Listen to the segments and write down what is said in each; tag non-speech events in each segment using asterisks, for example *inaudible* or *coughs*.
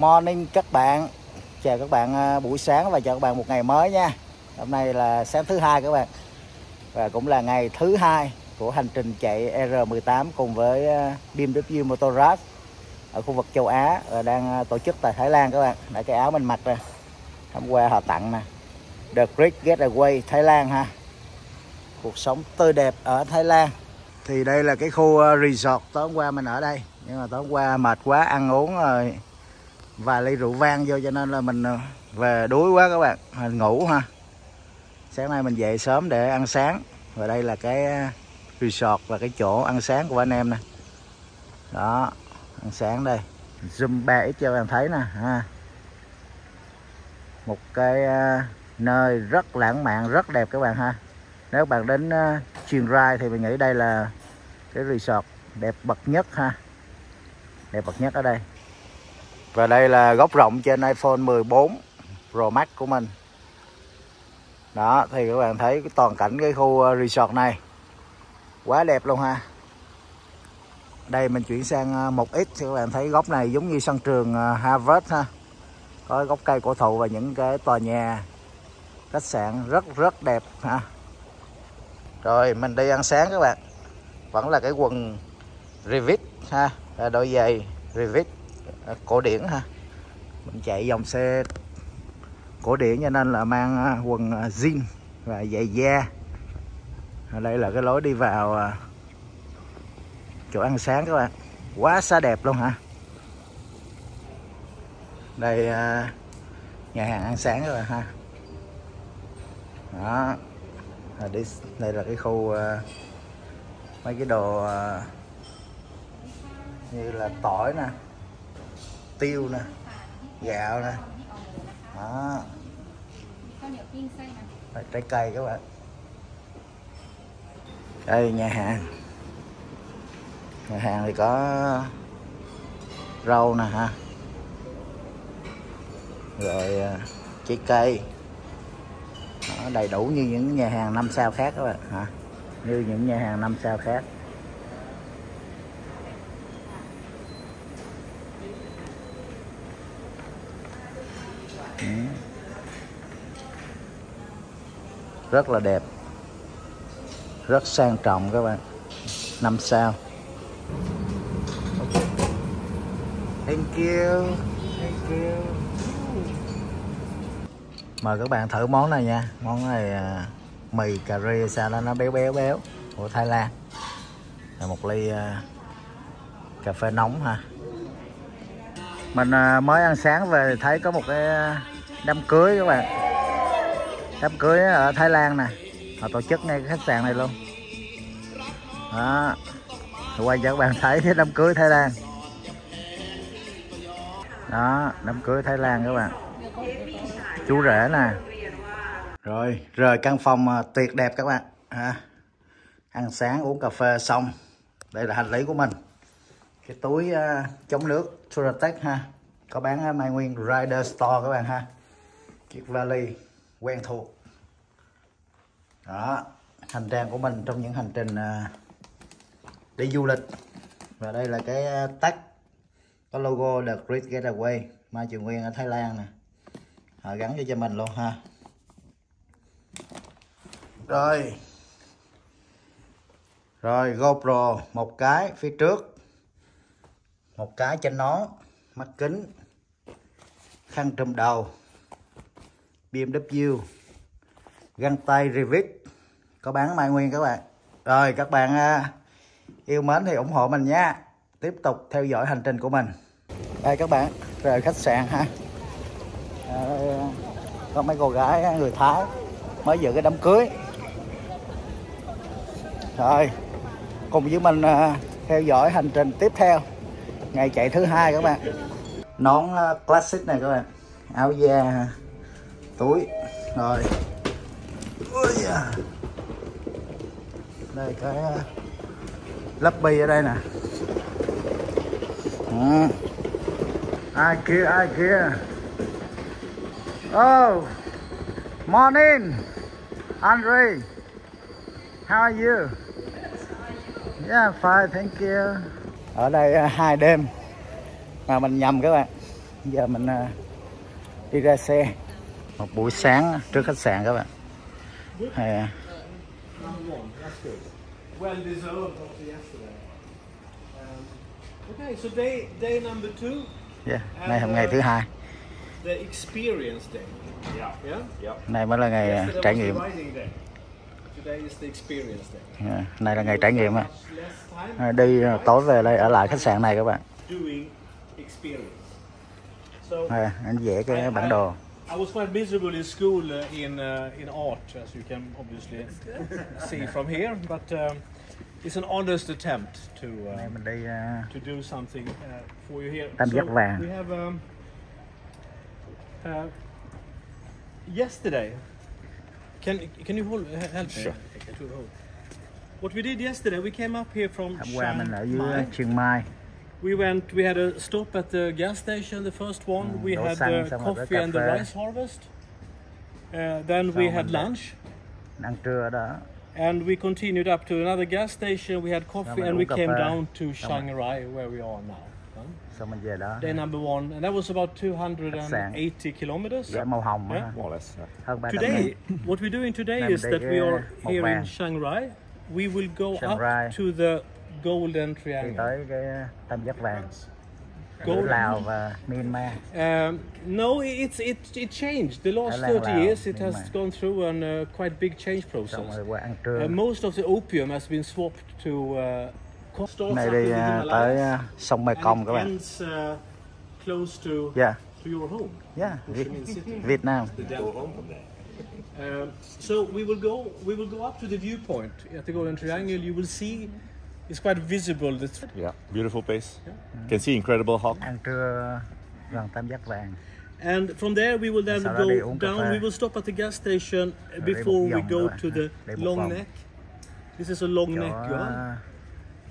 Morning các bạn Chào các bạn à, buổi sáng và chào các bạn một ngày mới nha Hôm nay là sáng thứ hai các bạn Và cũng là ngày thứ hai của hành trình chạy R18 cùng với à, BMW Motorrad ở khu vực châu Á và đang à, tổ chức tại Thái Lan các bạn. Đây cái áo mình mặc nè. Hôm qua họ tặng nè. The Great Getaway Thái Lan ha. Cuộc sống tươi đẹp ở Thái Lan. Thì đây là cái khu resort, tối hôm qua mình ở đây. Nhưng mà tối hôm qua mệt quá, ăn uống rồi vài ly rượu vang vô cho nên là mình ờ, về đuối quá các bạn. Mình ngủ ha. Sáng nay mình dậy sớm để ăn sáng. Và đây là cái ờ, resort và cái chỗ ăn sáng của anh em nè. Đó, ăn sáng đây. Zoom 3x cho bạn thấy nè, ha. Một cái ờ, nơi rất lãng mạn, rất đẹp các bạn ha. Nếu bạn đến Chiang Rai thì mình nghĩ đây là cái resort đẹp bậc nhất ha. Đẹp bậc nhất ở đây và đây là góc rộng trên iPhone 14 Pro Max của mình. Đó, thì các bạn thấy cái toàn cảnh cái khu ờ, resort này. Quá đẹp luôn ha. Đây mình chuyển sang ờ, 1X thì các bạn thấy góc này giống như sân trường ờ, Harvard ha. Có gốc cây cổ thụ và những cái tòa nhà, khách sạn rất rất đẹp ha. Rồi, mình đi ăn sáng các bạn. Vẫn là cái quần Revit ha đôi giày Revit. À, cổ điển ha. Mình chạy dòng xe cổ điển cho nên là mang à, quần à, jean và giày da. À, đây là cái lối đi vào chỗ ăn sáng các bạn. Quá xa đẹp luôn hả? Đây nhà hàng ăn sáng các bạn ha. Đó. Đây, đây là cái khu mấy cái đồ như là tỏi nè tiêu nè gạo nè. Đó. Đây, trái cây các bạn. Đây nhà hàng. Nhà hàng thì có rau nè ha. Rồi à, trái cây. Đó, đầy đủ như những nhà hàng năm sao khác các bạn. Hả? Như những nhà hàng năm sao khác. Rất là đẹp. Rất sang trọng các bạn. Năm sao. Thank you. Thank you. Mời các bạn thử món này nha. Món này à, mì cà ri, sao nó béo béo béo. Của Thái Lan. Là một ly à, cà phê nóng ha. Mình à, mới ăn sáng về thấy có một cái đám cưới các bạn đám cưới ở Thái Lan nè. Họ tổ chức ngay cái khách sạn này luôn. Đó. Quay cho các bạn thấy cái đám cưới Thái Lan. Đó đám cưới Thái Lan các bạn. Chú rể nè. Rồi rời căn phòng à, tuyệt đẹp các bạn. À, ăn sáng uống cà phê xong. Đây là hành lý của mình. Cái túi uh, chống nước Turatech ha. Có bán Mai Nguyên Rider Store các bạn ha. Chiếc vali quen thuộc. Đó, hành trang của mình trong những hành trình à, đi du lịch. Và đây là cái à, tag có logo The Great Getaway, Mai Trường Nguyên ở Thái Lan nè. Họ gắn cho cho mình luôn ha. Rồi. Rồi, GoPro một cái phía trước, một cái trên nón mắt kính, khăn trùm đầu. BMW găng tay Revit. Có bán mai nguyên các bạn? Rồi, các bạn à, yêu mến thì ủng hộ mình nha. Tiếp tục theo dõi hành trình của mình. Đây, các bạn, rời khách sạn ha. Ờ, có mấy cô gái à, người Thái mới dự cái đám cưới. Rồi, cùng với mình à, theo dõi hành trình tiếp theo. Ngày chạy thứ hai các bạn. Nón classic này các bạn. Áo da túi. Rồi. Đây cái ờ, lắp bi ở đây nè. Ừ. ai kia ai kia? Oh morning, Andre. How are you? Yeah, fine, thank you. Ở đây ờ, hai đêm. Mà mình nhầm các bạn. Giờ mình ờ, đi ra xe một buổi sáng trước khách sạn các bạn à, Well deserved after yesterday. Um, okay, so day day number two, yeah. nay hôm ngày thứ hai the experience day. Yeah. Yeah. này mới là ngày à, trải nghiệm riding day. Today is the experience day. À, này là ngày trải nghiệm time À, đi à, tối về đây ở lại khách sạn này các bạn doing experience. So à, anh vẽ cái bản đồ I was quite miserable in school uh, in uh, in art, as you can obviously see from here. But um, it's an honest attempt to uh, này mình to do something uh, for you here. Tam giác vàng. we have um, uh, yesterday. Can can you hold uh, help me? Sure. Okay. What we did yesterday, we came up here from tham quan mình ở dưới Mai. Chiang Mai We went. We had a stop at the gas station, the first one. Mm, we had the xong rồi tới coffee and the rice harvest. Uh, then we had lunch, ăn trưa đó and we continued up to another gas station. We had coffee, and we came down to Xong rồi- Chiang Rai, where we are now. Huh? xong mình về đó Day number one, and that was about 280 kilometers. vẽ màu hồng Yeah. More or less. hơn Today, *coughs* what we're doing today is that we are here in Shanghai. We will go up to the Golden đi Triangle. tới cái tam giác vàng Gold. Lào và Myanmar Um, no, it's it it changed. The last Thái Lan, 30 Lào, years, it has Myanmar. gone through an uh, quite big change process. Uh, most of the opium has been swapped to uh, này đi à, tới à, sông Mekong các bạn ends uh, close to yeah to your home, yeah Ho Việt. Việt Nam. Um, so we will go. We will go up to the viewpoint at the Golden Triangle. You will see it's quite visible. The th- Yeah. Beautiful place. Can see incredible hawk. ăn trưa gần tam giác vàng and from there we will then Sau đó đi go down. We will stop at the gas station Rồi đi before we go nữa, to the long vòng. neck. This is a long chỗ neck yuan. à,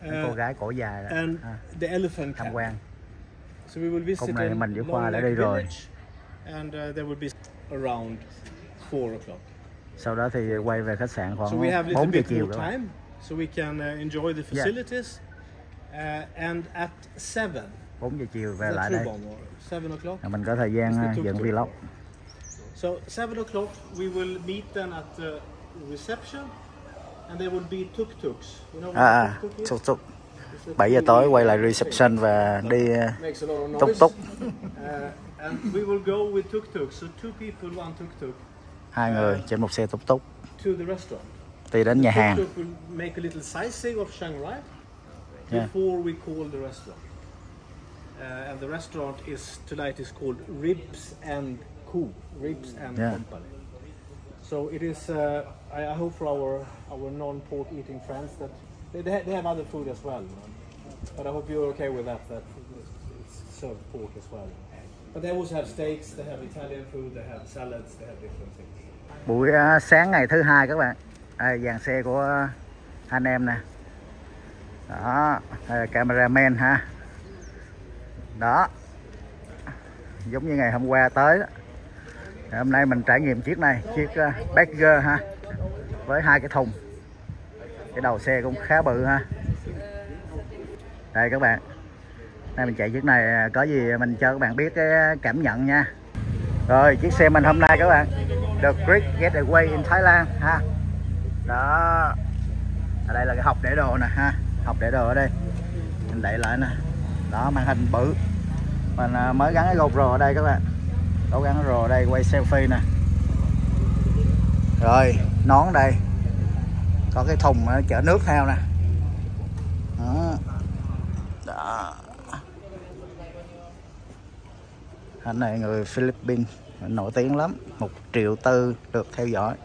mấy cô Uh, gái cổ dài đó and ha, the elephant tham camp. quan So we will visit Khúc này in mình với Long Khoa đã Neck đi rồi. village, and uh, there will be around four o'clock. sau đó thì quay về khách sạn So khoảng we have a little 4 giờ bit chiều more các bạn time, so we can uh, enjoy the Yeah. facilities. Uh, and at seven, 4 giờ chiều về lại đây bomb, or seven o'clock. là mình có thời gian tuk dựng vlog So seven o'clock we will meet then at the reception, and there will be tuk-tuks. You know à, à tuk-tuk is? xúc xúc It's a 7 giờ tối quay lại reception và đi of túc Uh, and we will go with tuk-tuk. So two people, one tuk-tuk, hai người trên một xe túc túc to the restaurant. Đi đến nhà hàng Yeah. before we call the restaurant. Uh, and the restaurant is tonight is called Ribs and Co. Ribs and Yeah. Company. So it is. Uh, I, I hope for our our non-pork eating friends that they, they, they have other food as well. But I hope you're okay with that. That it's served pork as well. But they also have steaks. They have Italian food. They have salads. They have different things. buổi à, sáng ngày thứ hai các bạn đây dàn xe của anh em nè. Đó đây là cameraman ha. Đó. Giống như ngày hôm qua tới đó. hôm nay mình trải nghiệm chiếc này chiếc ờ, uh, Badger ha. Với hai cái thùng. Cái đầu xe cũng khá bự ha. Đây các bạn. Nay mình chạy chiếc này ờ, có gì mình cho các bạn biết cái cảm nhận nha. Rồi chiếc xe mình hôm nay các bạn. The Great Getaway in thái lan ha đó. Ở đây là cái học để đồ nè ha. Học để đồ ở đây. Mình đẩy lại nè. Đó màn hình bự. Mình à, mới gắn cái GoPro ở đây các bạn. Cố gắn rồ ở đây quay selfie nè. Rồi nón đây. Có cái thùng à, chở nước theo nè. Đó, đó. anh này người Philippines nổi tiếng lắm. Một triệu tư được theo dõi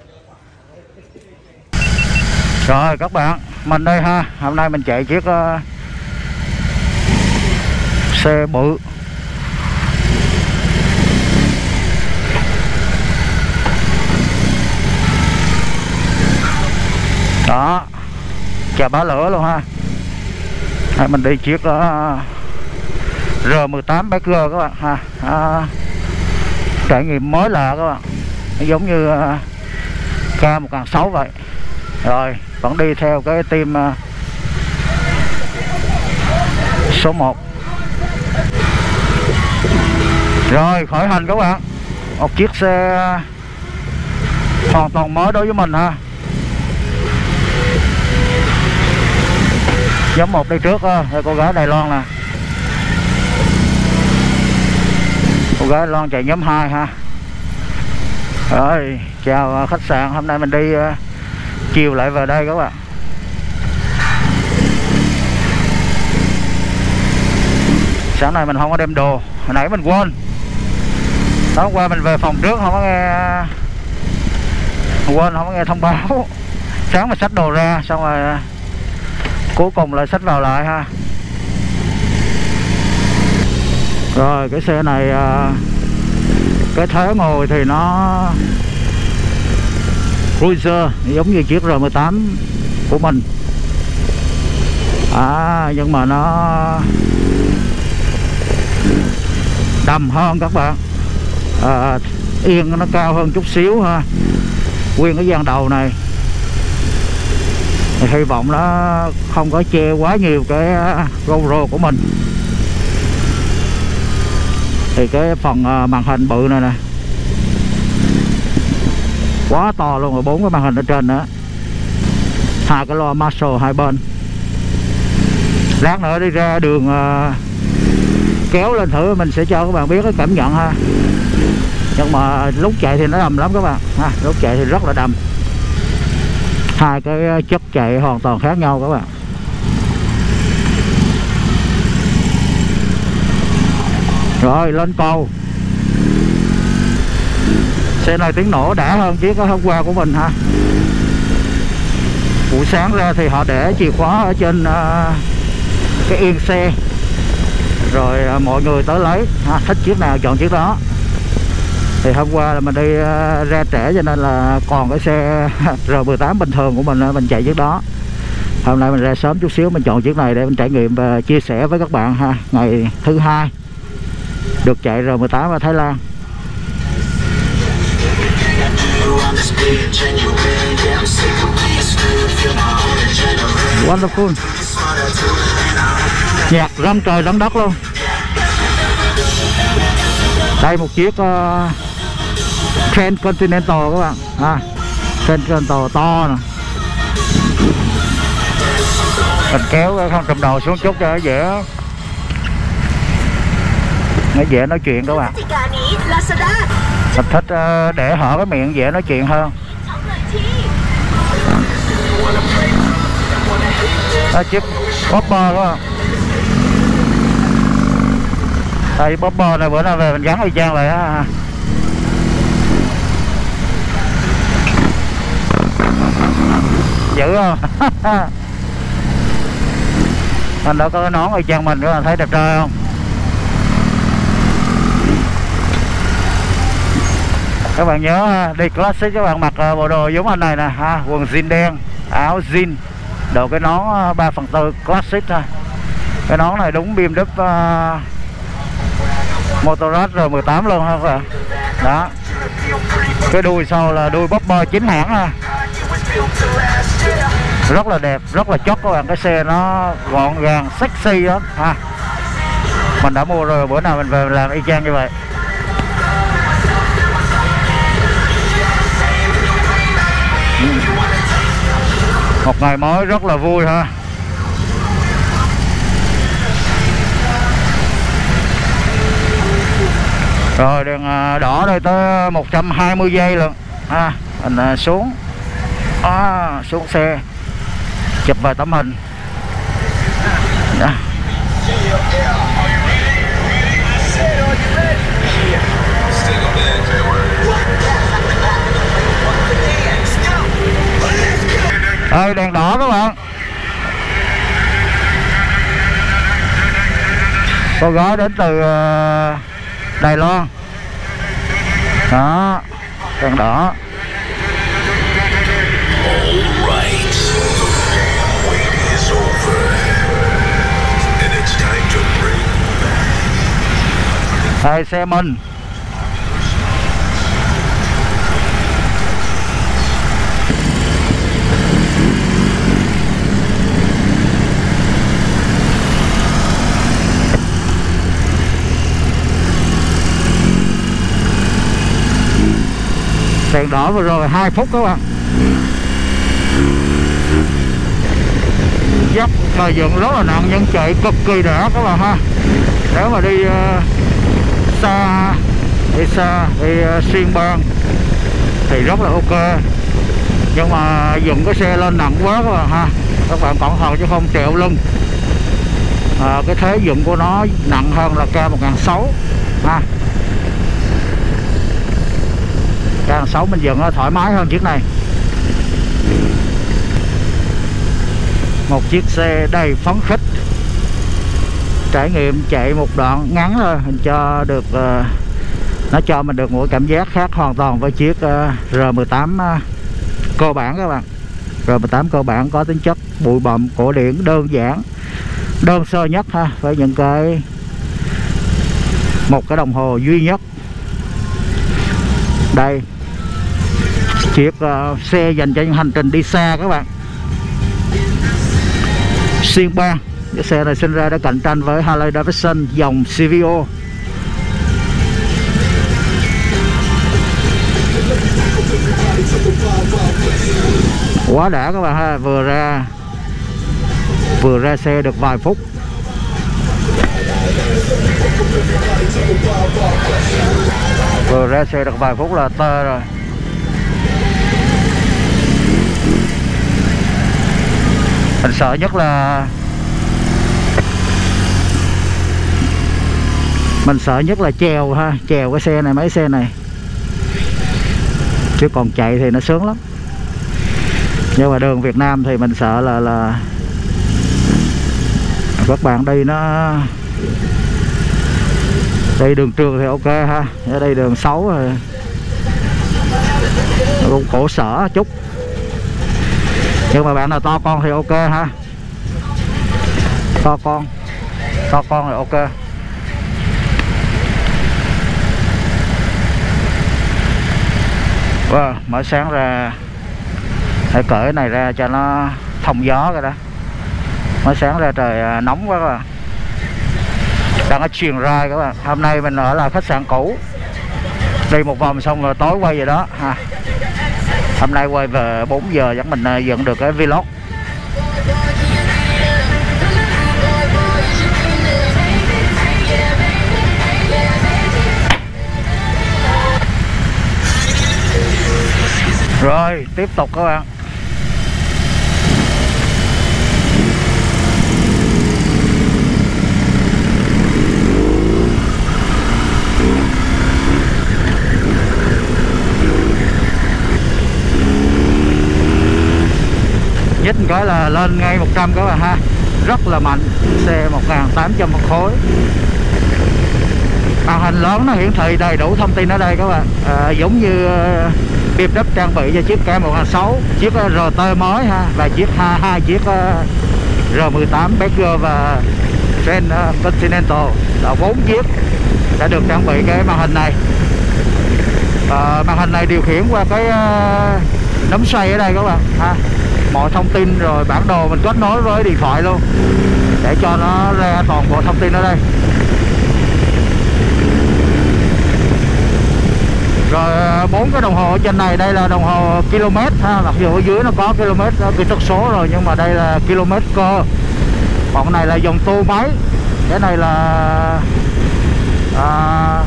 rồi các bạn mình đây ha. Hôm nay mình chạy chiếc uh, xe bự. Đó chà bá lửa luôn ha. Đây mình đi chiếc uh, R18 Badger các bạn ha. Uh, trải nghiệm mới lạ các bạn. Giống như ờ, uh, K106 vậy. Rồi vẫn đi theo cái team à, số 1 rồi khởi hành các bạn. Một chiếc xe hoàn toàn mới đối với mình ha. Giống một đi trước à, thôi đây cô gái Đài Loan nè. Cô gái Loan chạy nhóm 2 ha. Rồi chào à, khách sạn. Hôm nay mình đi uh, chiều lại về đây các bạn. Sáng nay mình không có đem đồ, hồi nãy mình quên. Tối qua mình về phòng trước không có nghe, quên không có nghe thông báo. *laughs* Sáng mà xách đồ ra, xong rồi à, cuối cùng lại xách vào lại ha. Rồi, cái xe này à, cái thế ngồi thì nó cruiser giống như chiếc R18 của mình. À nhưng mà nó đầm hơn các bạn. À, yên nó cao hơn chút xíu ha. Nguyên cái gian đầu này. Thì hy vọng nó không có che quá nhiều cái à, GoPro của mình. Thì cái phần à, màn hình bự này nè quá to luôn rồi bốn cái màn hình ở trên nữa. Hai cái loa Marshall hai bên. Lát nữa đi ra đường uh, kéo lên thử mình sẽ cho các bạn biết cái cảm nhận ha. Nhưng mà lúc chạy thì nó đầm lắm các bạn. Ha lúc chạy thì rất là đầm. Hai cái chất chạy hoàn toàn khác nhau các bạn. Rồi lên cầu xe này tiếng nổ đã hơn chiếc hôm qua của mình ha buổi sáng ra thì họ để chìa khóa ở trên uh, cái yên xe. Rồi uh, mọi người tới lấy ha, thích chiếc nào chọn chiếc đó. Thì hôm qua là mình đi uh, ra trễ cho nên là còn cái xe *laughs* R18 bình thường của mình mình chạy chiếc đó. Hôm nay mình ra sớm chút xíu mình chọn chiếc này để mình trải nghiệm và chia sẻ với các bạn ha. Ngày thứ hai được chạy R18 ở Thái Lan. Wonderful. Nhạc râm trời râm đất luôn. Đây một chiếc ờ, uh, Transcontinental các bạn. À, Transcontinental to nè. Mình kéo không cầm đầu xuống chút cho nó dễ. Nó dễ nói chuyện các bạn. Mình thích ờ, để họ cái miệng dễ nói chuyện hơn. À, chiếc bopper quá. Đây bopper này bữa nào về mình gắn y chang lại á. Dữ không? *laughs* Anh đã có cái nón y chang mình nữa thấy đẹp trai không? Các bạn nhớ à, đi classic các bạn mặc à, bộ đồ giống anh này nè ha quần jean đen áo jean. Đồ cái nón 3 phần tư classic thôi. Cái nón này đúng BMW uh, Motorrad R18 luôn ha các bạn? Đó. Cái đuôi sau là đuôi bopper chính hãng ha rất là đẹp rất là chót các bạn. Cái xe nó gọn gàng sexy lắm ha. Mình đã mua rồi bữa nào mình về làm y chang như vậy. Một ngày mới rất là vui ha. Rồi đèn à, đỏ đây tới à, 120 giây luôn ha mình à, xuống. À, xuống xe. Chụp vài tấm hình. Đó. Ơi đèn đỏ các bạn. Cô gái đến từ ờ, Đài Loan. Đó, đèn đỏ. Đây xe mình. Đèn đỏ vừa rồi 2 phút các bạn. Dốc thời dựng rất là nặng nhưng chạy cực kỳ đã các bạn ha. Nếu mà đi uh, xa đi xa đi uh, xuyên bang thì rất là ok. Nhưng mà dựng cái xe lên nặng quá các bạn ha. Các bạn cẩn thận chứ không trẹo lưng. À, cái thế dựng của nó nặng hơn là K1600 ha. K16 mình dựng nó thoải mái hơn chiếc này. Một chiếc xe đầy phấn khích. Trải nghiệm chạy một đoạn ngắn thôi, mình cho được ờ, nó cho mình được một cảm giác khác hoàn toàn với chiếc ờ, R18 ờ, cơ bản các bạn. R18 cơ bản có tính chất bụi bặm cổ điển đơn giản, đơn sơ nhất ha, với những cái, một cái đồng hồ duy nhất. Đây chiếc uh, ờ, xe dành cho những hành trình đi xa các bạn. Xuyên ba, cái xe này sinh ra đã cạnh tranh với Harley Davidson dòng CVO quá đã các bạn ha vừa ra vừa ra xe được vài phút. Vừa ra xe được vài phút là tơ rồi. Mình sợ nhất là mình sợ nhất là trèo ha trèo cái xe này, mấy xe này. Chứ còn chạy thì nó sướng lắm. Nhưng mà đường Việt Nam thì mình sợ là là các bạn đi nó đây đường trường thì ok ha, ở đây đường xấu rồi. Cũng khổ sở chút nhưng mà bạn nào to con thì ok ha. To con. To con thì ok. Wow, mở sáng ra. Hãy cởi cái này ra cho nó thông gió rồi đó. Mới sáng ra trời à, nóng quá các bạn. Đang ở truyền rai các bạn. Hôm nay mình ở là khách sạn cũ. Đi một vòng xong rồi tối quay về đó ha hôm nay quay về 4 giờ dẫn mình ờ, dựng được cái vlog. Rồi, tiếp tục các bạn. Nhích cái là lên ngay 100 các bạn ha. Rất là mạnh. Xe 1800 một khối. Màn hình lớn nó hiển thị đầy đủ thông tin ở đây các bạn. À, giống như uh, đắp đất trang bị cho chiếc K106 chiếc ờ, RT mới ha và chiếc hai hai chiếc ờ, R18 Badger và Trend ờ, Continental. Là bốn chiếc đã được trang bị cái màn hình này. À, màn hình này điều khiển qua cái nấm xoay ở đây các bạn ha mọi thông tin rồi bản đồ mình kết nối với điện thoại luôn. Để cho nó ra toàn bộ thông tin ở đây. Rồi à, bốn cái đồng hồ ở trên này đây là đồng hồ km ha mặc dù ở dưới nó có km kỹ thuật số rồi nhưng mà đây là km cơ. Còn này là dòng tô máy. Cái này là à,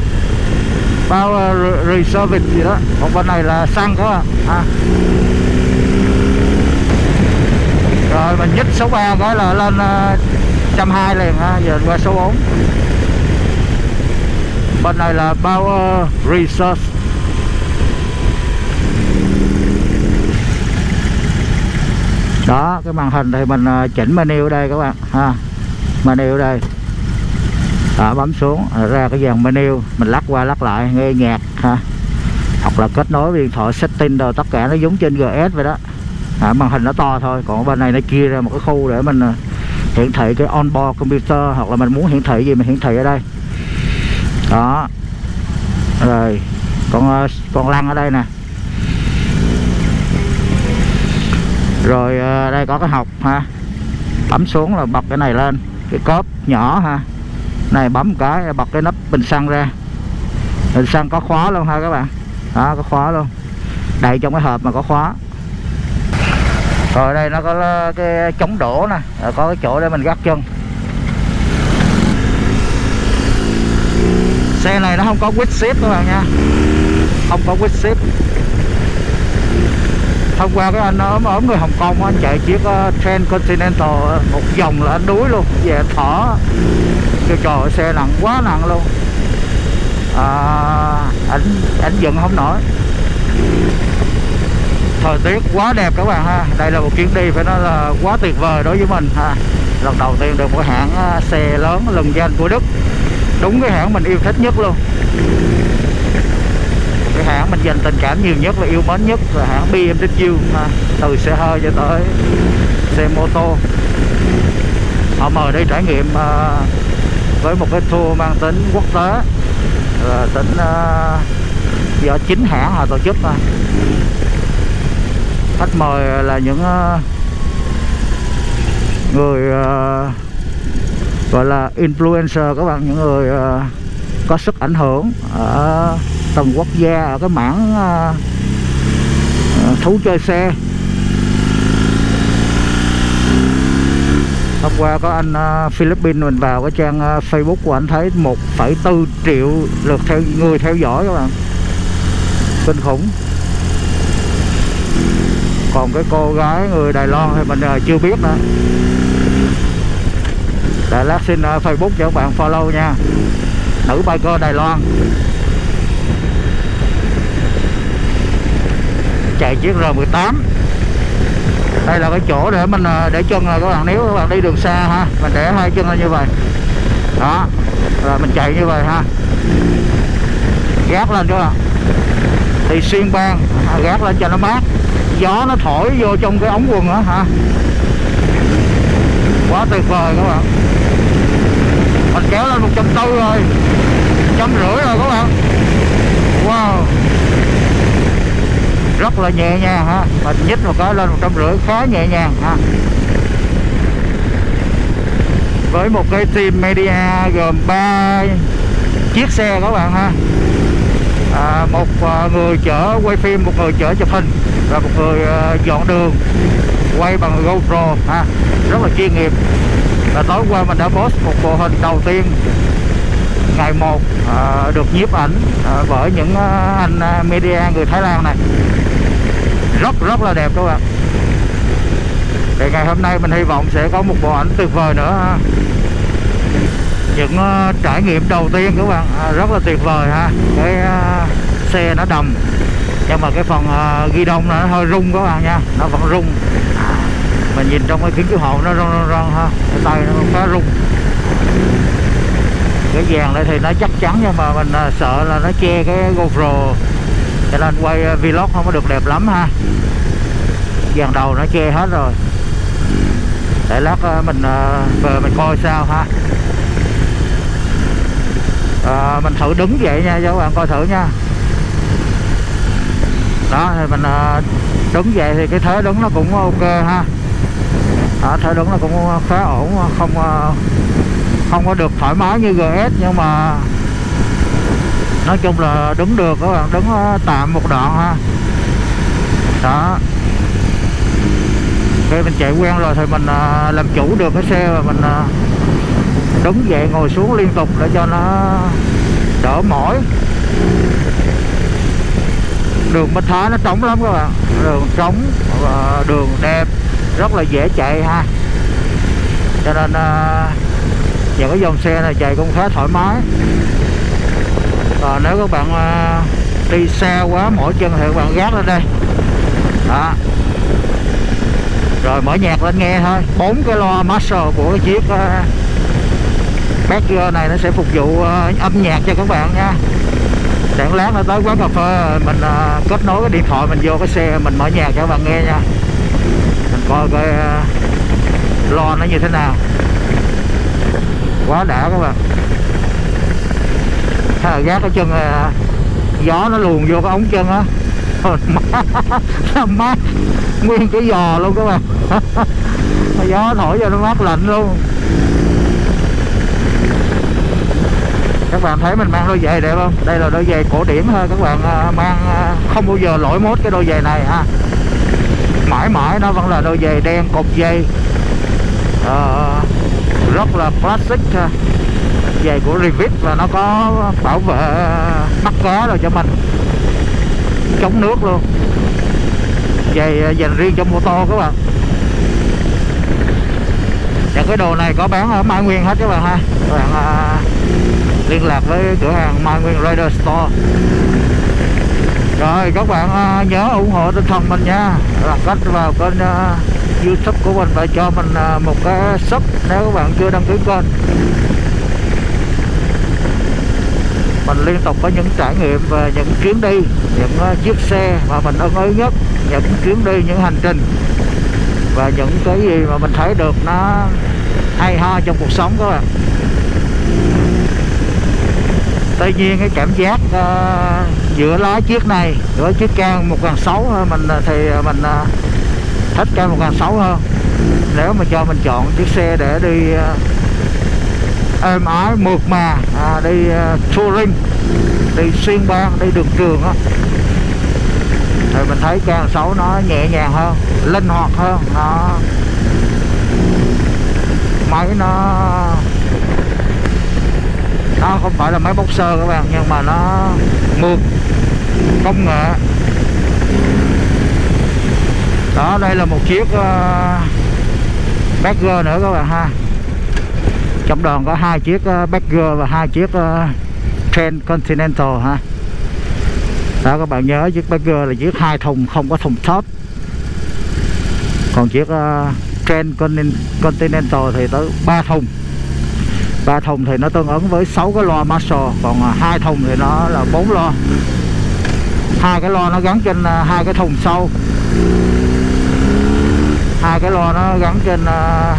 bao à, reservice gì đó. Còn bên này là xăng các bạn à. ha rồi mình nhích số 3 cái là lên ờ, uh, 120 liền ha giờ qua số 4 bên này là power resource. Đó cái màn hình thì mình ờ, chỉnh menu đây các bạn ha. Menu đây. Đó, bấm xuống ra cái dàn menu mình lắc qua lắc lại nghe nhạc ha. Hoặc là kết nối điện thoại setting rồi tất cả nó giống trên GS vậy đó à, màn hình nó to thôi còn bên này nó chia ra một cái khu để mình à, hiển thị cái onboard computer hoặc là mình muốn hiển thị gì mình hiển thị ở đây. Đó. Rồi con à, con lăn ở đây nè. Rồi à, đây có cái học ha. Bấm xuống là bật cái này lên cái cốp nhỏ ha. Này bấm cái bật cái nắp bình xăng ra. Bình xăng có khóa luôn ha các bạn. Đó có khóa luôn. Đầy trong cái hộp mà có khóa rồi đây nó có cái chống đổ nè. Rồi có cái chỗ để mình gác chân. Xe này nó không có quýt ship các bạn nha. Không có quýt ship. hôm qua cái anh ốm ốm người Hồng Kông anh chạy chiếc ờ, uh, Trend Continental ờ, một vòng là anh đuối luôn về thở, trời trời xe nặng quá nặng luôn. À, ảnh ảnh giận không nổi thời tiết quá đẹp các bạn ha. Đây là một chuyến đi phải nói là quá tuyệt vời đối với mình ha. Lần đầu tiên được một hãng à, xe lớn lừng danh của Đức. Đúng cái hãng mình yêu thích nhất luôn. Cái hãng mình dành tình cảm nhiều nhất và yêu mến nhất là hãng BMW ha. từ xe hơi cho tới xe mô tô. Họ mời đi trải nghiệm uh, với một cái tour mang tính quốc tế. Là tính uh, do chính hãng họ tổ chức thôi khách mời là những ờ, người ờ, gọi là influencer các bạn những người ờ, có sức ảnh hưởng ở từng quốc gia ở cái mảng thú chơi xe. Hôm qua có anh Philippines mình vào cái trang Facebook của anh thấy 1,4 triệu lượt theo người theo dõi các bạn. Kinh khủng còn cái cô gái người Đài Loan thì mình ờ, chưa biết nữa. Để lát xin ờ, Facebook cho các bạn follow nha. Nữ biker Đài Loan. Chạy chiếc R18 đây là cái chỗ để mình ờ, để chân là các bạn, nếu các bạn đi đường xa ha, mình để hai chân như vậy. Đó, rồi mình chạy như vậy ha. Gác lên các bạn. Thì xuyên bang, gác lên cho nó mát gió nó thổi vô trong cái ống quần á hả? Quá tuyệt vời các bạn. Mình kéo lên một trăm tư rồi. Trăm rưỡi rồi các bạn. Wow. Rất là nhẹ nhàng ha. Mình nhích một cái lên một trăm rưỡi khá nhẹ nhàng ha. Với một cái team media gồm 3 chiếc xe các bạn ha. À, một à, người chở quay phim một người chở chụp hình là một người ờ, dọn đường quay bằng GoPro ha rất là chuyên nghiệp. Và tối qua mình đã post một bộ hình đầu tiên ngày 1 à, ờ, được nhiếp ảnh à, bởi những à, anh media người Thái Lan này. Rất rất là đẹp các bạn thì ngày hôm nay mình hy vọng sẽ có một bộ ảnh tuyệt vời nữa ha. những uh, trải nghiệm đầu tiên các bạn à, rất là tuyệt vời ha. Cái uh, xe nó đầm nhưng mà cái phần uh, ghi đông nó hơi rung các bạn nha nó vẫn rung. Mình nhìn trong cái kính chiếu hậu nó rung rung rung ha cái tay nó khá rung. Cái vàng này thì nó chắc chắn nhưng mà mình uh, sợ là nó che cái GoPro. Cho nên quay ờ, vlog không có được đẹp lắm ha. Dàn đầu nó che hết rồi. Để lát mình về mình coi sao ha. À, mình thử đứng vậy nha cho các bạn coi thử nha đó thì mình ờ, đứng vậy thì cái thế đứng nó cũng ok ha. Đó, thế đứng nó cũng ờ, khá ổn ờ, không không có được thoải mái như GS nhưng mà nói chung là đứng được các bạn đứng tạm một đoạn ha. Đó. Khi mình chạy quen rồi thì mình làm chủ được cái xe và mình đứng dậy ngồi xuống liên tục để cho nó đỡ mỏi đường Bến Thái nó trống lắm các bạn. Đường trống và đường đẹp rất là dễ chạy ha. Cho nên à, những cái dòng xe này chạy cũng khá thoải mái. Còn nếu các bạn à, đi xa quá mỏi chân thì các bạn gác lên đây. Đó. Rồi mở nhạc lên nghe thôi. Bốn cái loa master của cái chiếc à, uh, Badger này nó sẽ phục vụ uh, âm nhạc cho các bạn nha để lát nữa tới quán cà phê mình uh, kết nối cái điện thoại mình vô cái xe mình mở nhạc cho các bạn nghe nha. Mình coi cái uh, à, lo nó như thế nào. Quá đã các bạn. Thế là gác cái chân uh, gió nó luồn vô cái ống chân á. *laughs* Mát nguyên cái giò luôn các bạn. *laughs* Gió thổi cho nó mát lạnh luôn. Các bạn thấy mình mang đôi giày đẹp không? Đây là đôi giày cổ điển thôi. Các bạn à, mang à, không bao giờ lỗi mốt cái đôi giày này ha. Mãi mãi nó vẫn là đôi giày đen cột dây. À, rất là classic ha. Giày của Revit và nó có bảo vệ à, mắt cá rồi cho mình. Chống nước luôn. Giày dành riêng cho mô tô các bạn cái đồ này có bán ở Mai Nguyên hết các bạn ha. Các bạn à, liên lạc với cửa hàng Mai Nguyên Rider Store. Rồi các bạn à, nhớ ủng hộ tinh thần mình nha. Là cách vào kênh à, youtube của mình và cho mình à, một cái sub nếu các bạn chưa đăng ký kênh. Mình liên tục có những trải nghiệm về những chuyến đi những uh, chiếc xe mà mình ưng ý nhất những chuyến đi những hành trình và những cái gì mà mình thấy được nó hay ho trong cuộc sống các bạn tuy nhiên cái cảm giác uh, giữa lái chiếc này với chiếc can 1006 mình ờ, thì ờ, mình uh, thích can 1006 hơn. Nếu mà cho mình chọn chiếc xe để đi uh, êm ái mượt mà à, đi uh, touring đi xuyên bang đi đường trường á thì mình thấy can sáu nó nhẹ nhàng hơn linh hoạt hơn nó máy nó nó không phải là máy boxer các bạn nhưng mà nó mượt công nghệ. Đó đây là một chiếc ờ, uh, Badger nữa các bạn ha. Trong đoàn có hai chiếc ờ, uh, Badger và hai chiếc uh, Trend Continental ha. Đó các bạn nhớ chiếc Becker là chiếc hai thùng không có thùng top. Còn chiếc uh, Trend Continental thì tới 3 thùng. Ba thùng thì nó tương ứng với 6 cái loa Marshall, còn à, hai thùng thì nó là 4 loa. Hai cái loa nó gắn trên à, hai cái thùng sau. Hai cái loa nó gắn trên à,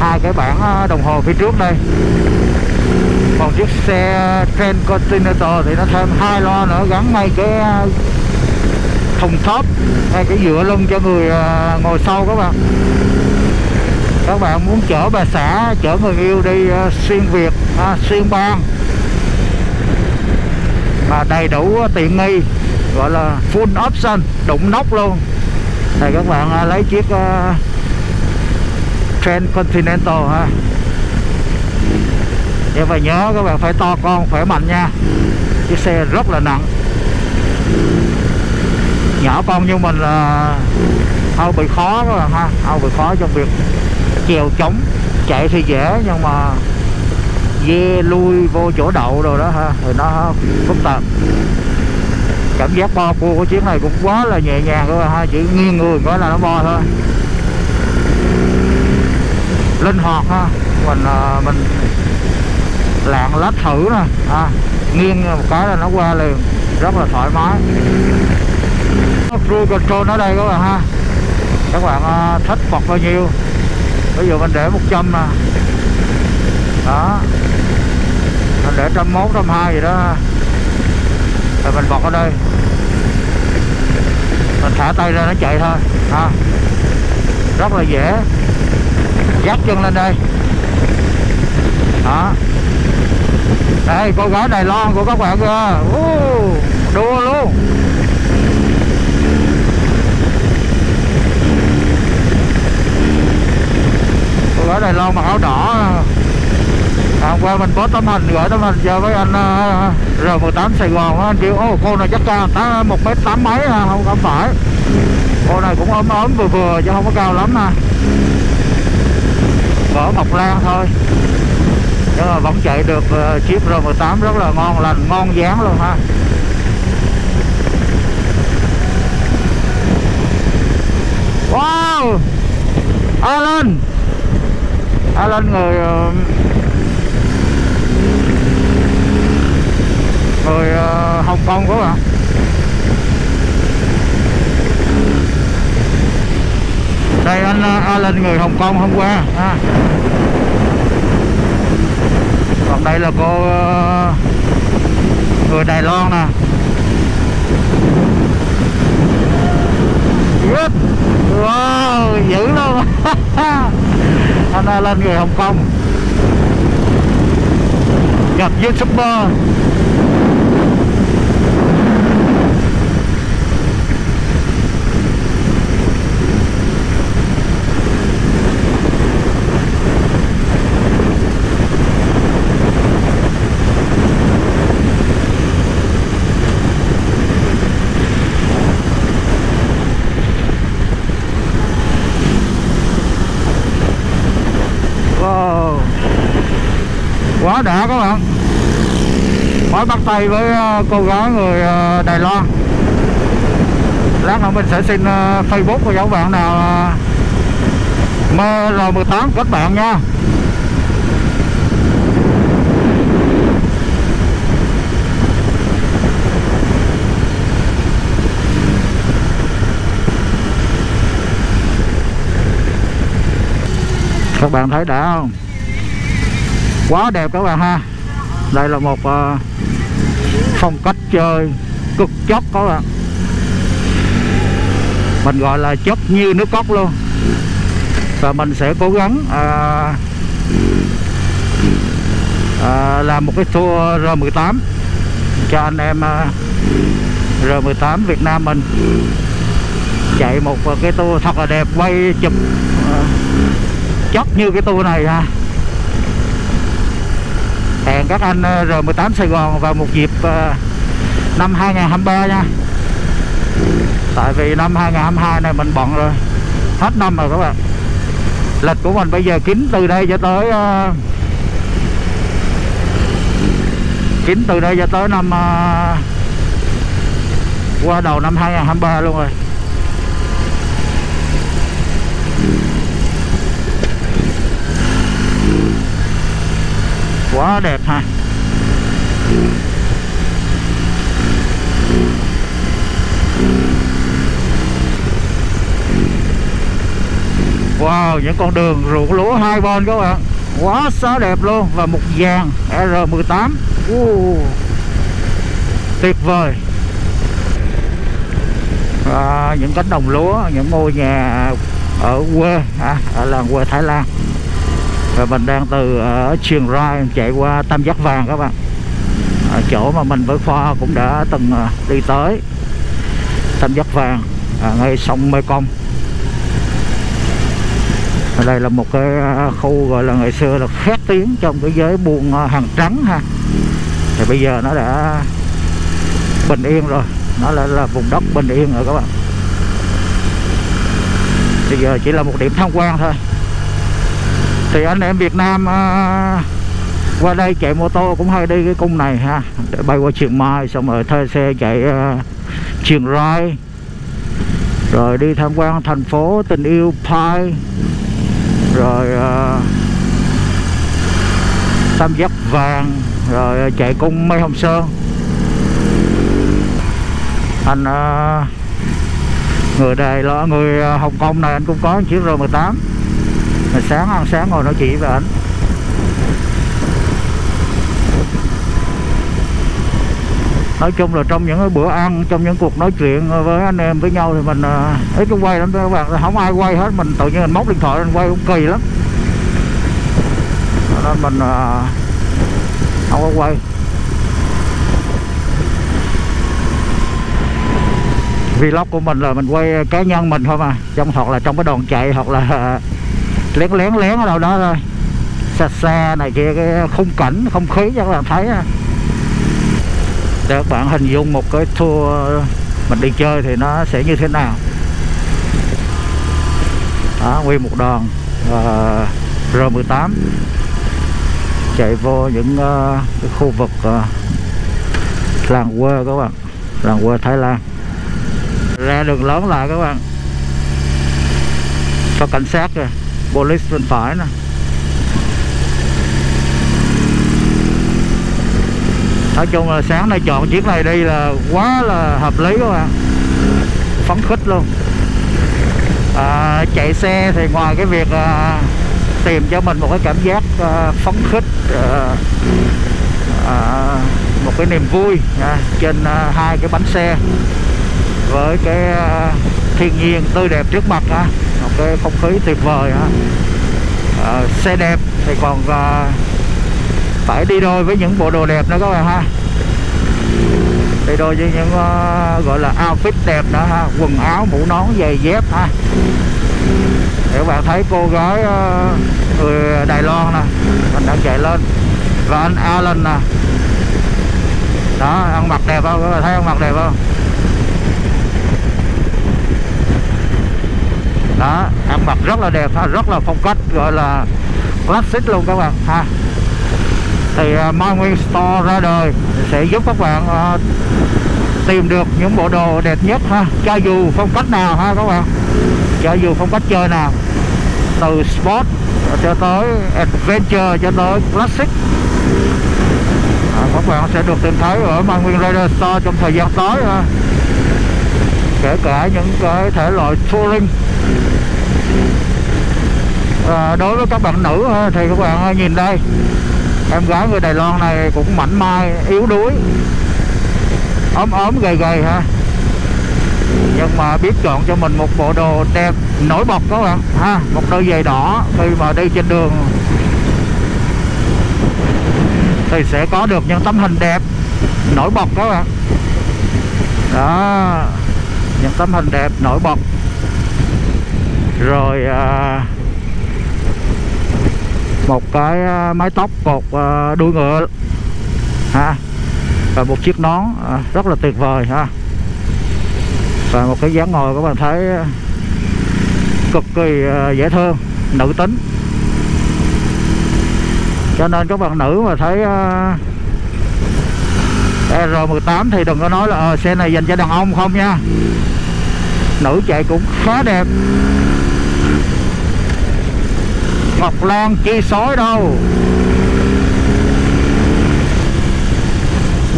hai cái bảng đồng hồ phía trước đây. Còn chiếc xe Trend Continental thì nó thêm hai loa nữa gắn ngay cái thùng xốp hay cái dựa lưng cho người à, ngồi sau các bạn. Các bạn muốn chở bà xã chở người yêu đi uh, xuyên việt uh, xuyên bang. Mà đầy đủ tiện nghi gọi là full option đụng nóc luôn. Thì các bạn uh, lấy chiếc uh, Trend Continental ha. Nhưng mà nhớ các bạn phải to con khỏe mạnh nha. Chiếc xe rất là nặng nhỏ con như mình là hơi bị khó rồi à, ha hơi bị khó trong việc chèo chống chạy thì dễ nhưng mà dê lui vô chỗ đậu rồi đó ha thì nó phức tạp. Cảm giác bo cua của chiếc này cũng quá là nhẹ nhàng thôi ha chỉ nghiêng người có là nó bo thôi. Linh hoạt ha mình à, mình lạng lách thử nè à, nghiêng một cái là nó qua liền rất là thoải mái cruise control ở đây các bạn ha. Các bạn ờ, thích bật bao nhiêu? Ví dụ mình để 100 nè. Đó. Mình để trăm mốt, trăm hai gì đó rồi mình bật ở đây. Mình thả tay ra nó chạy thôi, ha. Rất là dễ. Dắt chân lên đây. Đó. Đây, cô gái Đài Loan của các bạn ờ. kìa đua luôn. Ở Đài Loan mặc áo đỏ. À, hôm qua mình post tấm hình gửi tấm hình cho với anh à, uh, R18 Sài Gòn anh kêu ô cô này chắc cao ta một mét tám mấy à, không không phải. Cô này cũng ốm ốm vừa vừa chứ không có cao lắm à. ha cỡ mọc lan thôi. Nhưng mà vẫn chạy được uh, chiếc R18 rất là ngon lành ngon dáng luôn ha. Wow! Alan! Alan người ờ, người ờ, Hồng Kông của bạn à. đây anh ờ, à, lên Alan người Hồng Kông hôm qua, ha. còn đây là cô người Đài Loan nè. Wow, dữ luôn. *laughs* anh lên người Hồng Kông. Nhật YouTuber Wow. quá đã các bạn mới bắt tay với ờ, cô gái người ờ, Đài Loan. Lát nữa mình sẽ xin ờ, Facebook của dấu bạn nào MR18 kết bạn nha. Các bạn thấy đã không? Quá đẹp các bạn ha đây là một ờ, phong cách chơi cực chất các bạn. Mình gọi là chất như nước cốt luôn. Và mình sẽ cố gắng à, à, làm một cái tour R18 cho anh em R18 Việt Nam mình. Chạy một cái tour thật là đẹp quay chụp chót chất như cái tour này ha hẹn các anh ờ, R18 Sài Gòn vào một dịp ờ, năm 2023 nha. Tại vì năm 2022 này mình bận rồi. Hết năm rồi các bạn. Lịch của mình bây giờ kín từ đây cho tới kín từ đây cho tới năm qua đầu năm 2023 luôn rồi. Quá đẹp ha. Wow những con đường ruộng lúa hai bên các bạn. Quá xá đẹp luôn và một dàn R18 wow. tuyệt vời. Và những cánh đồng lúa những ngôi nhà ở quê à, ở làng quê Thái Lan và mình đang từ ờ, ở Chiang Rai chạy qua Tam Giác Vàng các bạn. Ở chỗ mà mình với Khoa cũng đã từng ờ, đi tới Tam Giác Vàng à, ngay sông Mekong. Ở đây là một cái ờ, khu gọi là ngày xưa là khét tiếng trong cái giới buôn hàng trắng ha. Thì bây giờ nó đã bình yên rồi. Nó là, là vùng đất bình yên rồi các bạn. Bây giờ chỉ là một điểm tham quan thôi thì anh em Việt Nam à, qua đây chạy mô tô cũng hay đi cái cung này ha. Để bay qua Chiang Mai xong rồi thuê xe chạy à, Chiang Rai. Rồi đi tham quan thành phố tình yêu Pai. Rồi à, tam giác vàng. Rồi à, chạy cung Mây Hồng Sơn. Anh à, người Đài lo người à, Hồng Kông này anh cũng có chiếc R18 hồi sáng ăn, sáng ngồi nói chuyện với anh nói chung là trong những cái bữa ăn, trong những cuộc nói chuyện với anh em, với nhau thì mình à, ít cũng quay lắm các bạn. Không ai quay hết, mình tự nhiên mình móc điện thoại lên quay cũng kỳ lắm. Nên mình à, không có quay. Vlog của mình là mình quay cá nhân mình thôi mà trong hoặc là trong cái đoàn chạy, hoặc là lén lén lén ở đâu đó thôi. Xa xa này kia cái khung cảnh không khí cho các bạn thấy để các bạn hình dung một cái tour mình đi chơi thì nó sẽ như thế nào. Đó, nguyên một đoàn à, uh, R18 chạy vô những uh, cái khu vực uh, làng quê các bạn làng quê Thái Lan. Ra đường lớn lại các bạn. Có cảnh sát rồi police bên phải nè. Nói chung là sáng nay chọn chiếc này đi là quá là hợp lý các bạn phấn khích luôn. À, chạy xe thì ngoài cái việc à, tìm cho mình một cái cảm giác à, phấn khích à, à, một cái niềm vui à, trên à, hai cái bánh xe với cái à, thiên nhiên tươi đẹp trước mặt à một cái không khí tuyệt vời ha à, ờ, xe đẹp thì còn à, phải đi đôi với những bộ đồ đẹp nữa các bạn ha. Đi đôi với những uh, gọi là outfit đẹp nữa ha quần áo mũ nón giày dép ha. Để các bạn thấy cô gái uh, người Đài Loan nè mình đang chạy lên và anh Alan nè. Đó ăn mặc đẹp không? Các bạn thấy ăn mặc đẹp không? Đó ăn mặc rất là đẹp ha rất là phong cách gọi là classic luôn các bạn ha. Thì uh, Mai Nguyên Store ra đời sẽ giúp các bạn uh, tìm được những bộ đồ đẹp nhất ha. Cho dù phong cách nào ha các bạn. Cho dù phong cách chơi nào. Từ sport cho tới adventure cho tới classic. À, các bạn sẽ được tìm thấy ở Mai Nguyên Rider Store trong thời gian tới ha. kể cả những cái thể loại touring à, đối với các bạn nữ thì các bạn nhìn đây. Em gái người Đài Loan này cũng mảnh mai yếu đuối ốm ốm gầy gầy ha. Nhưng mà biết chọn cho mình một bộ đồ đẹp nổi bật các bạn ha một đôi giày đỏ khi mà đi trên đường. Thì sẽ có được những tấm hình đẹp nổi bật các bạn. Đó những tấm hình đẹp nổi bật rồi à, một cái à, mái tóc cột à, đuôi ngựa ha và một chiếc nón à, rất là tuyệt vời ha. Và một cái dáng ngồi các bạn thấy à, cực kỳ à, dễ thương nữ tính. Cho nên các bạn nữ mà thấy R18 thì đừng có nói là ờ, xe này dành cho đàn ông không nha. Nữ chạy cũng khá đẹp. Ngọc Lan chi sói đâu?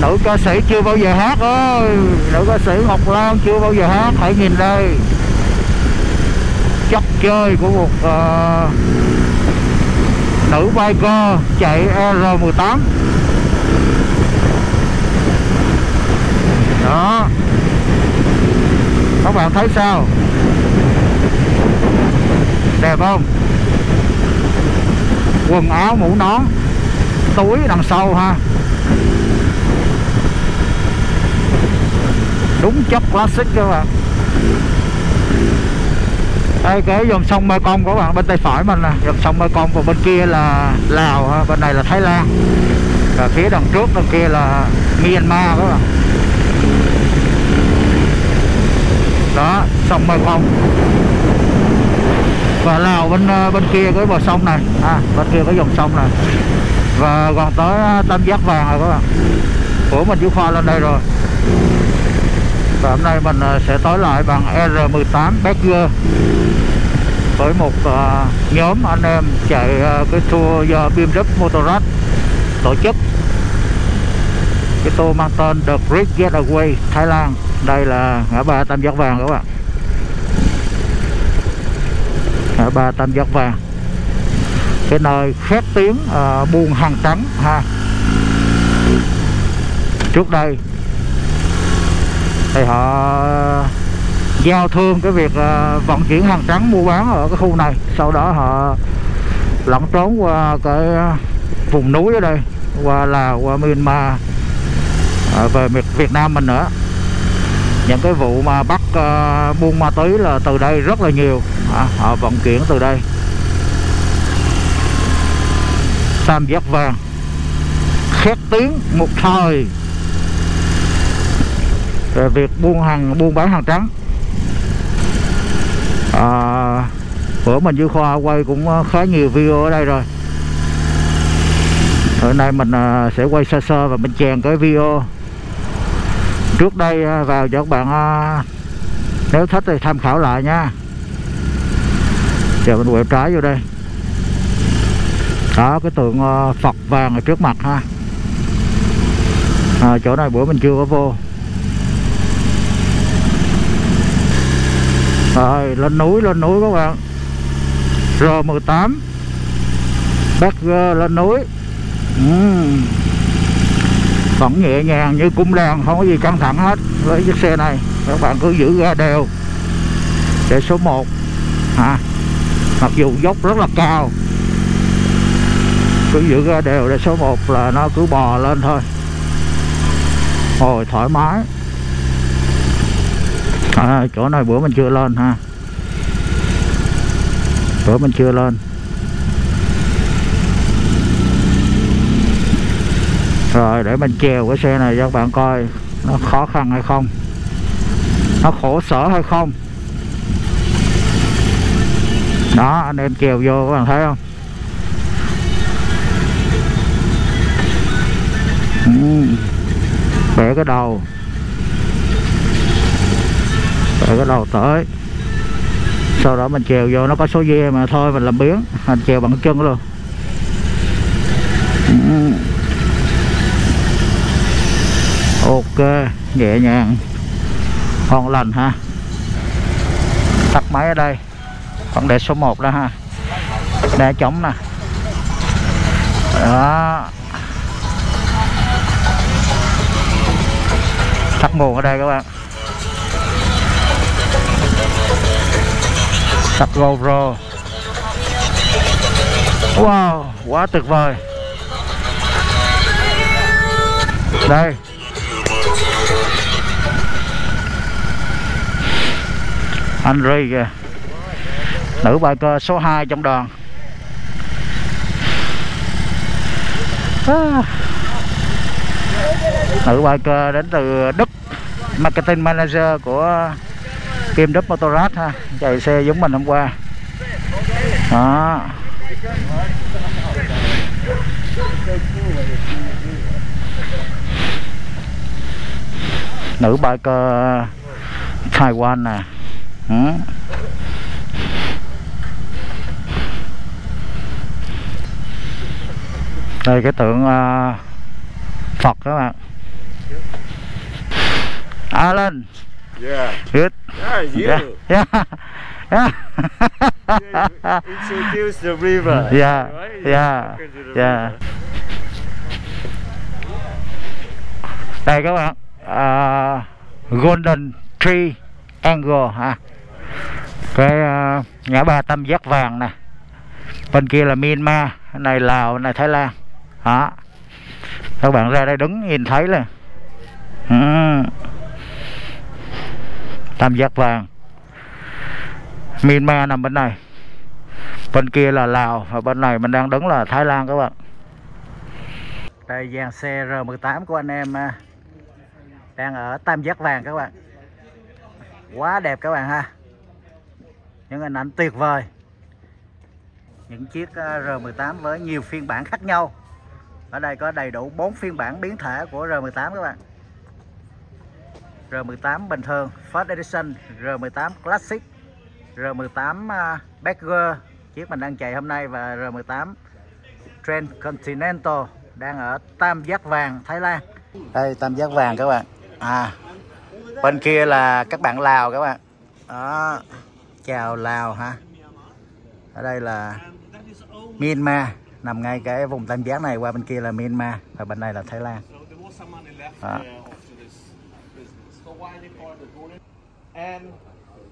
Nữ ca sĩ chưa bao giờ hát ơi. Nữ ca sĩ Ngọc Lan chưa bao giờ hát Hãy nhìn đây. Chất chơi của một uh, Nữ biker chạy R18 Đó. Các bạn thấy sao? Đẹp không? Quần áo, mũ nón, túi đằng sau ha. Đúng chất classic các bạn. Đây cái dòng sông Mekong của bạn bên tay phải mình nè. Dòng sông Mekong và bên kia là Lào ha. bên này là Thái Lan. Và phía đằng trước đằng kia là Myanmar các bạn. Đó, sông Mekong và Lào bên ờ, bên kia cái bờ sông này. À, bên kia cái dòng sông này. Và gần tới ờ, tam giác vàng rồi các bạn. Của mình chú khoa lên đây rồi. Và hôm nay mình ờ, sẽ tới lại bằng R18 Badger với một uh, nhóm anh em chạy uh, cái tour do BMW Motorrad tổ chức. Cái tour mang tên The Great Getaway Thái Lan đây là ngã ba tam giác vàng các bạn ngã ba tam giác vàng. Cái nơi khét tiếng uh, buôn hàng trắng ha. Trước đây thì họ giao thương cái việc uh, vận chuyển hàng trắng mua bán ở cái khu này. Sau đó họ lẩn trốn qua cái vùng núi ở đây qua Lào qua Myanmar à, về Việt Nam mình nữa. Những cái vụ mà bắt uh, buôn ma túy là từ đây rất là nhiều à, họ vận chuyển từ đây. Tam giác vàng. Khét tiếng một thời. Về việc buôn hàng buôn bán hàng trắng. À, bữa mình dư khoa quay cũng ờ, khá nhiều video ở đây rồi. Hôm nay mình ờ, sẽ quay sơ sơ và mình chèn cái video. Trước đây ờ, vào cho các bạn nếu thích thì tham khảo lại nha giờ mình quẹo trái vô đây. Đó cái tượng ờ, Phật vàng ở trước mặt ha. À, chỗ này bữa mình chưa có vô. Rồi lên núi lên núi các bạn. R18 Bagger lên núi. Uhm vẫn nhẹ nhàng như cung đàn không có gì căng thẳng hết với chiếc xe này. Các bạn cứ giữ ga đều. Để số 1 à mặc dù dốc rất là cao. Cứ giữ ra đều để số 1 là nó cứ bò lên thôi. Ngồi thoải mái. À, chỗ này bữa mình chưa lên ha. Bữa mình chưa lên. Rồi để mình chèo cái xe này cho các bạn coi nó khó khăn hay không. Nó khổ sở hay không đó, anh em kèo vô, các bạn thấy không? Ừ. Bẻ cái đầu. Bẻ cái đầu tới. Sau đó mình chèo vô, nó có số dê mà thôi, mình làm biến mình chèo bằng chân luôn. Ừ. Ok, nhẹ nhàng. Ngon lành ha. Tắt máy ở đây còn để số 1 đó ha. Đá trống nè. Đó. Thắt nguồn ở đây các bạn. Tắt GoPro. Wow, quá tuyệt vời. Đây. Anh Ray kìa nữ biker số 2 trong đoàn à. nữ biker đến từ Đức, marketing manager của Kim Đức Motorrad ha. Chạy xe giống mình hôm qua. Đó. Nữ biker Taiwan nè. Ừ. đây cái tượng uh, Phật các bạn Alan Yeah. good Yeah, you. yeah yeah yeah Introduce the river. yeah Right? yeah yeah river. đây các bạn à, golden tree angle ha cái à, ngã ba tam giác vàng nè bên kia là Myanmar này Lào này Thái Lan đó. Các bạn ra đây đứng nhìn thấy là ừ. tam giác vàng. Myanmar nằm bên này. Bên kia là Lào và bên này mình đang đứng là Thái Lan các bạn. Đây, dàn xe R18 của anh em à, đang ở tam giác vàng các bạn. Quá đẹp các bạn ha. Những hình ảnh tuyệt vời. Những chiếc à, R18 với nhiều phiên bản khác nhau ở đây có đầy đủ 4 phiên bản biến thể của R18 các bạn. R18 bình thường First Edition R18 Classic R18 uh, Bagger chiếc mình đang chạy hôm nay và R18 Trend Continental đang ở Tam Giác Vàng Thái Lan. Đây Tam Giác Vàng các bạn. À bên kia là các bạn Lào các bạn. Đó chào Lào ha ở đây là Myanmar nằm ngay cái vùng tam giác này qua bên kia là Myanmar và bên này là Thái Lan So there was some money left after this business. So why they call it the golden? And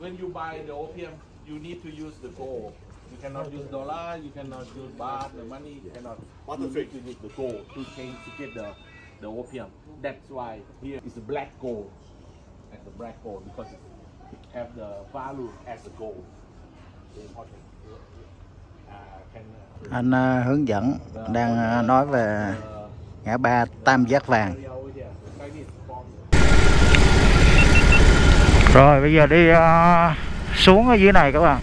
when you buy the opium, you need to use the gold. You cannot use dollar, you cannot use baht, the money, you cannot. You need to use the gold to change to get the the opium. That's why here is the black gold, as the black gold because it have the value as the gold. The important. Anh à, hướng dẫn, đang à, nói về ngã ba tam giác vàng. Rồi, bây giờ đi à, xuống ở dưới này các bạn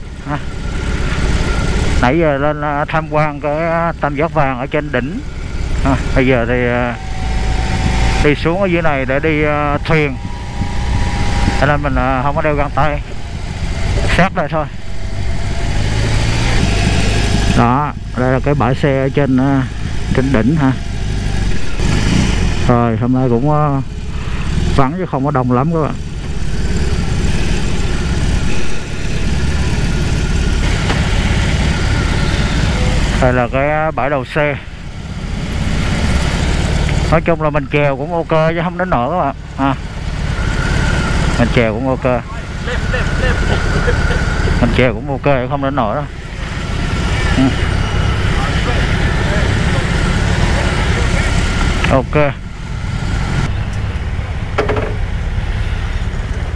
nãy giờ lên tham quan cái tam giác vàng ở trên đỉnh bây giờ thì đi xuống ở dưới này để đi thuyền. Cho nên mình không có đeo găng tay. Xét lại thôi đó, đây là cái bãi xe ở trên ờ, trên đỉnh ha. Rồi, hôm nay cũng ờ, vắng chứ không có đông lắm các bạn. Đây là cái ờ, bãi đầu xe. Nói chung là mình chèo cũng ok chứ không đến nổi các bạn. Ha mình chèo cũng ok. Mình chèo cũng ok, không đến nổi đâu. Ừ. ok.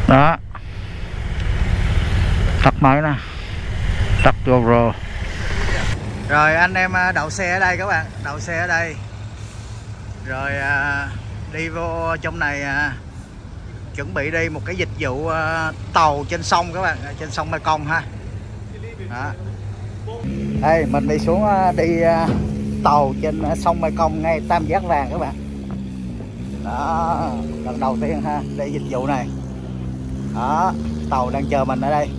Đó. Tắt máy nè. Tắt vô rồi. Anh em à, đậu xe ở đây các bạn. Đậu xe ở đây. Rồi à, đi vô trong này à, chuẩn bị đi một cái dịch vụ à, tàu trên sông các bạn. Trên sông Mekong ha. Đó đây mình đi xuống ờ, đi ờ, tàu trên ờ, sông Mê Công ngay Tam Giác Vàng các bạn. Đó lần đầu tiên ha để dịch vụ này. Đó tàu đang chờ mình ở đây.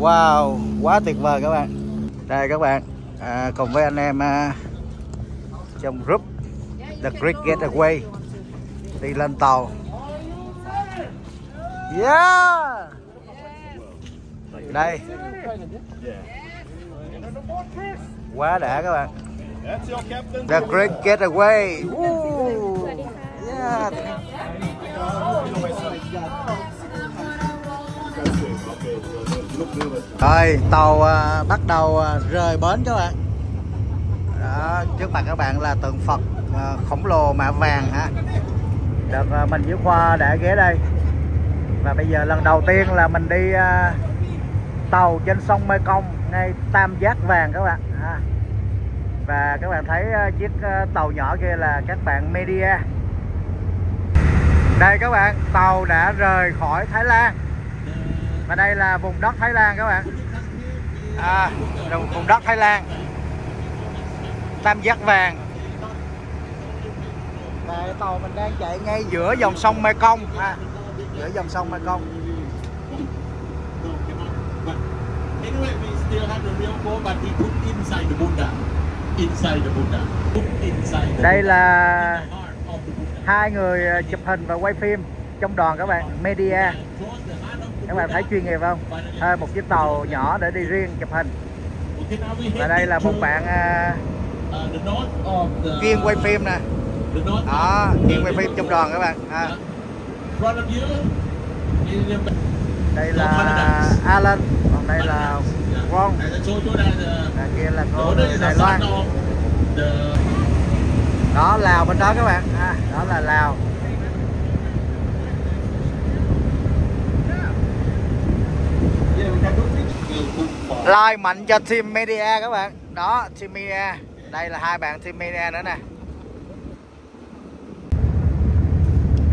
Wow quá tuyệt vời các bạn. Đây các bạn à, cùng với anh em à, trong group The Great Getaway đi lên tàu. Yeah! Đây quá đã các bạn. The Great Getaway. Yeah. Rồi tàu à, bắt đầu à, rời bến các bạn. Đó, trước mặt các bạn là tượng Phật à, khổng lồ mạ vàng ha Được à, mình với Khoa đã ghé đây. Và bây giờ lần đầu tiên là mình đi à, tàu trên sông Mekong ngay Tam Giác Vàng các bạn. À. Và các bạn thấy ờ, chiếc ờ, tàu nhỏ kia là các bạn media. Đây các bạn tàu đã rời khỏi Thái Lan. Và đây là vùng đất Thái Lan các bạn. À, vùng, vùng đất Thái Lan. Tam giác vàng. Và tàu mình đang chạy ngay giữa dòng sông Mekong. À, giữa dòng sông Mekong Anyway, we still have the real gold, but we put inside the Buddha. Inside the Buddha. Put inside the đây Buddha. là hai người ờ, chụp hình và quay phim trong đoàn các bạn media. Các bạn thấy chuyên nghiệp không? Thuê một chiếc tàu nhỏ để đi riêng chụp hình. Và đây là một bạn uh, kiên quay phim nè. Đó the quay phim trong đoàn các bạn à, đây là Alan đây là Ron đằng kia là cô Đài Loan. Đó Lào bên đó các bạn. À, đó là Lào. Like mạnh cho team media các bạn. Đó team media. Đây là hai bạn team media nữa nè.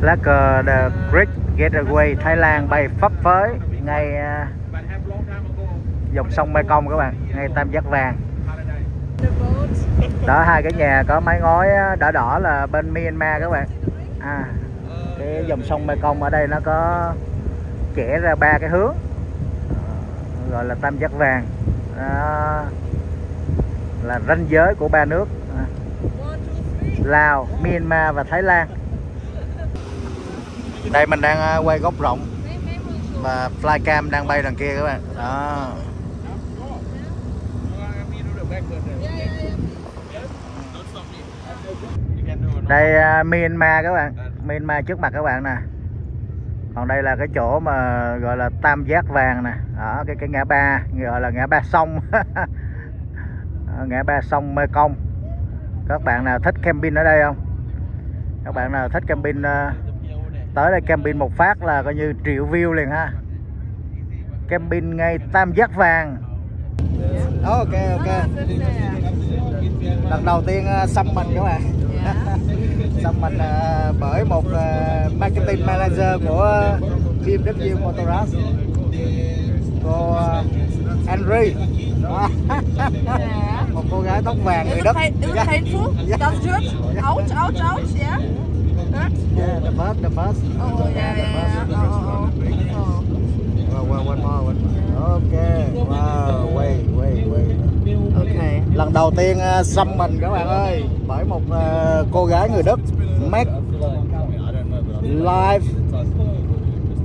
Lá cờ The Great Getaway Thái Lan bay phấp phới ngay à, dòng sông Mekong các bạn ngay Tam Giác Vàng. Đó hai cái nhà có mái ngói đỏ đỏ là bên Myanmar các bạn. À cái dòng sông Mekong ở đây nó có chẻ ra ba cái hướng gọi là tam giác vàng. Đó là ranh giới của ba nước. À, Lào, Myanmar và Thái Lan. Đây mình đang à, quay góc rộng và flycam đang bay đằng kia các bạn. Đó. Đây uh, Myanmar các bạn. Myanmar trước mặt các bạn nè. Còn đây là cái chỗ mà gọi là tam giác vàng nè. Đó cái cái ngã ba gọi là ngã ba sông. *laughs* Ờ, ngã ba sông Mekong. Các bạn nào thích camping ở đây không? Các bạn nào thích camping ờ, tới đây camping một phát là coi như triệu view liền ha. Camping ngay tam giác vàng ok ok lần đầu tiên uh, xăm mình các bạn xăm mình uh, bởi một uh, marketing manager của BMW Motorrad cô Henry *laughs* một cô gái tóc vàng người Đức Yeah. Does hurt? Ouch, ouch, ouch, yeah? Hurt? Yeah, the first, the first. Oh, yeah, yeah, yeah. Oh, oh, oh. One more, one more. Okay. Wow, wait. Lần đầu tiên xăm mình các bạn ơi bởi một uh, cô gái người Đức. Make life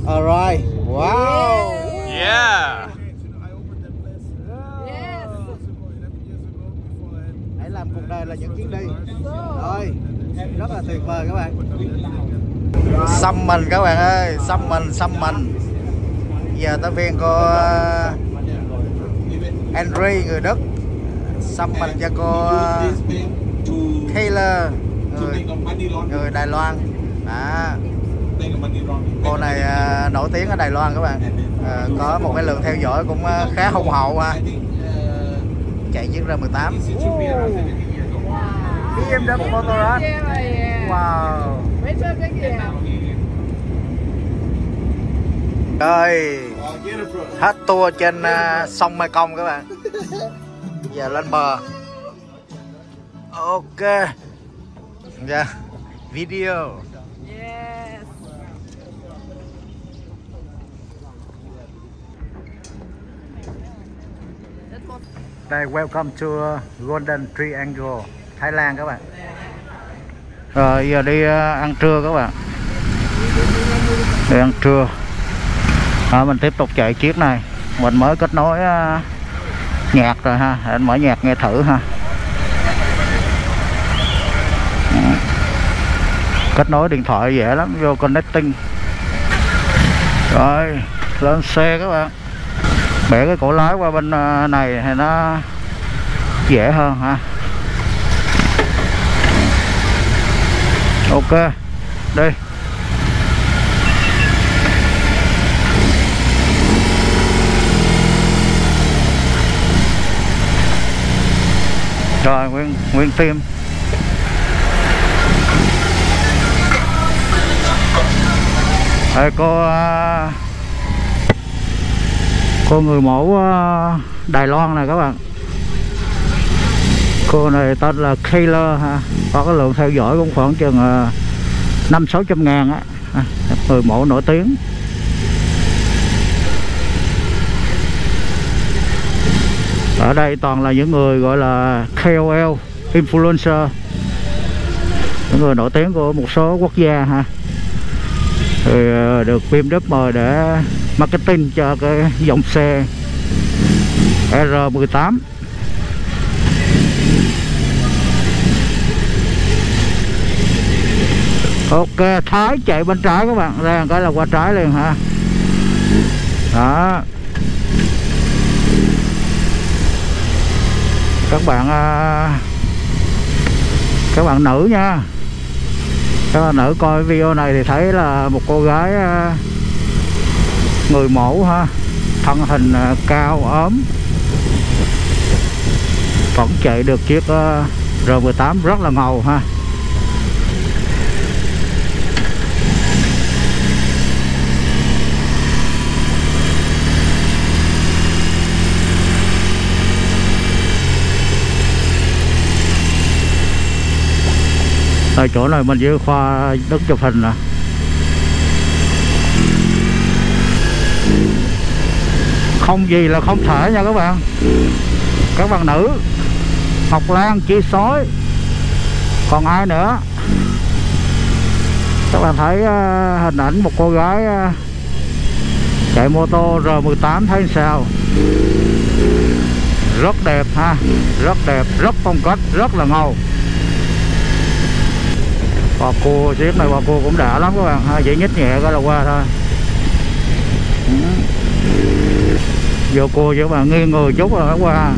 alright. Wow. Yeah. Hãy làm cuộc đời là những chuyến đi. Rồi, rất là tuyệt vời các bạn. Xăm mình các bạn ơi, xăm mình, xăm mình. Giờ tới phiên cô uh, Henry người Đức xăm mình cho cô uh, Taylor người, người Đài Loan. Đó. Laundering. cô này à, nổi tiếng ở Đài Loan các bạn. À, có một cái lượng theo dõi cũng à, khá hùng hậu ha. Uh, chạy chiếc R18 this it should be around 70 years old. BMW Motorrad wow. À? rồi Uh, hết tour trên à, sông Mekong các bạn *laughs* giờ lên bờ. Ok. Dạ video. Yes. That was đây welcome to Golden Triangle Thái Lan các bạn. Rồi giờ đi à, ăn trưa các bạn. Đi ăn trưa. Đó, mình tiếp tục chạy chiếc này. Mình mới kết nối à, nhạc rồi ha. Để anh mở nhạc nghe thử ha. Ừ. Kết nối điện thoại dễ lắm, vô connecting. Rồi, lên xe các bạn. Bẻ cái cổ lái qua bên à, này thì nó dễ hơn ha. Ừ. Ok, đi. Rồi nguyên nguyên tim Đây, cô à, cô người mẫu à, Đài Loan này các bạn. Cô này tên là Kayla ha. Có cái lượng theo dõi cũng khoảng chừng à, năm sáu trăm ngàn á. Người mẫu nổi tiếng. Ở đây toàn là những người gọi là KOL influencer. Những người nổi tiếng của một số quốc gia ha. Thì ờ, được BMW mời để marketing cho cái dòng xe R18 Ok, Thái chạy bên trái các bạn. Ra cái là qua trái liền ha đó. Các bạn à, các bạn nữ nha. Các bạn nữ coi video này thì thấy là một cô gái à, người mẫu ha, thân hình à, cao, ốm. Vẫn chạy được chiếc R18 rất là ngầu ha. Ở chỗ này mình với khoa đất chụp hình nè. Không gì là không thể nha các bạn. Các bạn nữ học Lan chi sói còn ai nữa? Các bạn thấy uh, hình ảnh một cô gái uh, chạy mô tô R18 thấy sao? Rất đẹp ha rất đẹp rất phong cách rất là ngầu bà cua chiếc này, bà cua cũng đã lắm các bạn. Ha chỉ nhích nhẹ cái là qua thôi. Vô cua chứ các bạn nghiêng người chút rồi qua.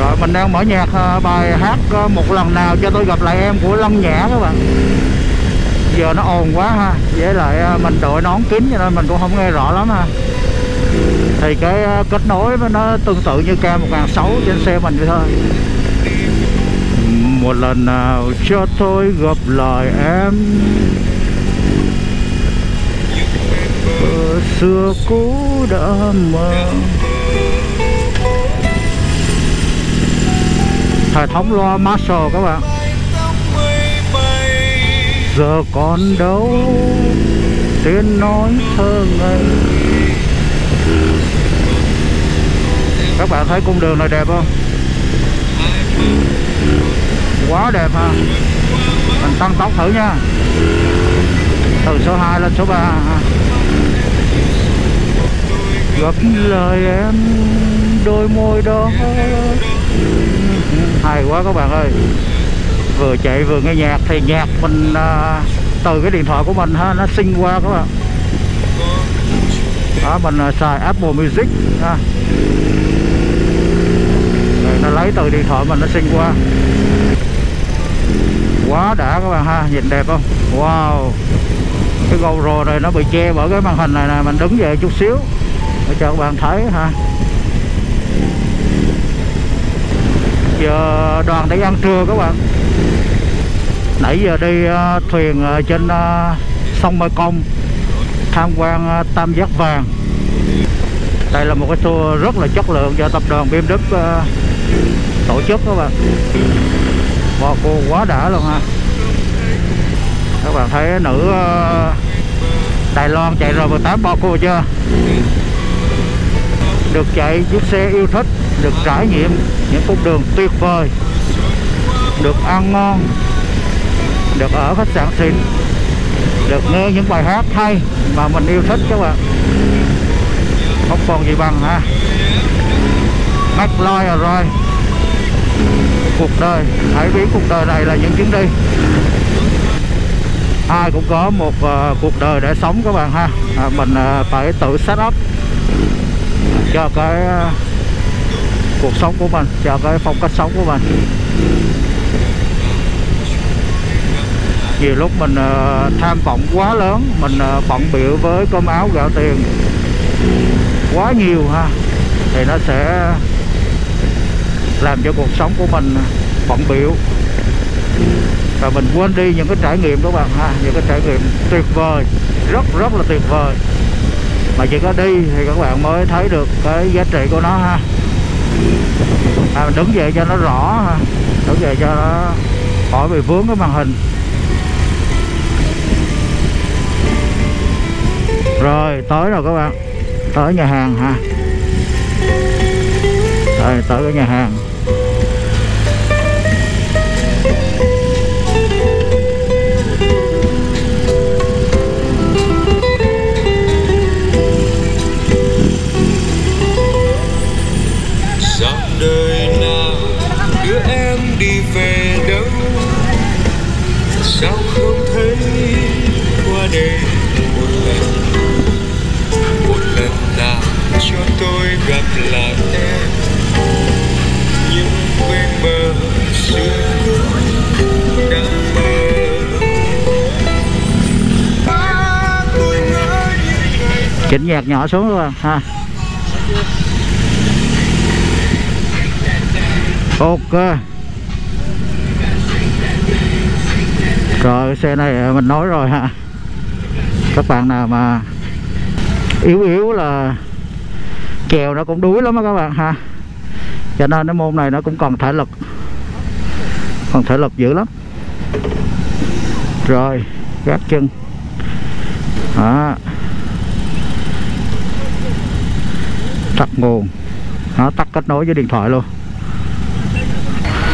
Rồi, mình đang mở nhạc à, bài hát à, một lần nào cho tôi gặp lại em của Lâm Nhã các bạn. Giờ nó ồn quá ha. Với lại à, mình đội nón kín cho nên mình cũng không nghe rõ lắm ha. Thì cái kết nối nó tương tự như cam 1006 trên xe mình vậy thôi một lần nào cho tôi gặp lại em. Ở xưa cũ đã mơ. Hệ thống loa Marshall các bạn. Giờ còn đâu? Tiếng nói thơ ngây. Các bạn thấy cung đường này đẹp không? Quá đẹp ha. Mình tăng tốc thử nha. Từ số 2 lên số 3 gặp lời em đôi môi đó. Hay quá các bạn ơi. Vừa chạy vừa nghe nhạc thì nhạc mình à, từ cái điện thoại của mình ha nó sinh qua các bạn. Đó mình à, xài Apple Music ha. Rồi nó lấy từ điện thoại mình nó sinh qua quá đã các bạn ha nhìn đẹp không? Wow. Cái GoPro này nó bị che bởi cái màn hình này nè mình đứng về chút xíu. Để cho các bạn thấy ha. Giờ đoàn để ăn trưa các bạn. Nãy giờ đi uh, thuyền uh, trên uh, sông Mê Công tham quan uh, Tam Giác Vàng. Đây là một cái tour rất là chất lượng do tập đoàn BM Đức uh, tổ chức các bạn cô quá đã luôn ha. Các bạn thấy nữ ờ, Đài Loan chạy rồi 18 bao cô chưa? Được chạy chiếc xe yêu thích, được trải nghiệm những cung đường tuyệt vời, được ăn ngon, được ở khách sạn xịn, được nghe những bài hát hay mà mình yêu thích các bạn. Không còn gì bằng ha. Make life à, rồi cuộc đời hãy biến cuộc đời này là những chuyến đi. Ai cũng có một uh, cuộc đời để sống các bạn ha. À, mình uh, phải tự set up cho cái uh, cuộc sống của mình cho cái phong cách sống của mình. Nhiều lúc mình uh, tham vọng quá lớn mình uh, bận biểu với cơm áo gạo tiền quá nhiều ha thì nó sẽ làm cho cuộc sống của mình bận biểu và mình quên đi những cái trải nghiệm các bạn ha những cái trải nghiệm tuyệt vời rất rất là tuyệt vời. Mà chỉ có đi thì các bạn mới thấy được cái giá trị của nó ha. À, mình đứng dậy cho nó rõ ha đứng dậy cho nó khỏi bị vướng cái màn hình. Rồi tới rồi các bạn tới nhà hàng ha. Rồi tới cái nhà hàng. Chỉnh nhạc nhỏ xuống luôn, ha. Ok. Rồi xe này mình nói rồi, ha. Các bạn nào mà yếu yếu là kèo nó cũng đuối lắm á các bạn, ha. Cho nên cái môn này nó cũng còn thể lực, còn thể lực dữ lắm. Rồi, gác chân. Đó. Tắt nguồn nó tắt kết nối với điện thoại luôn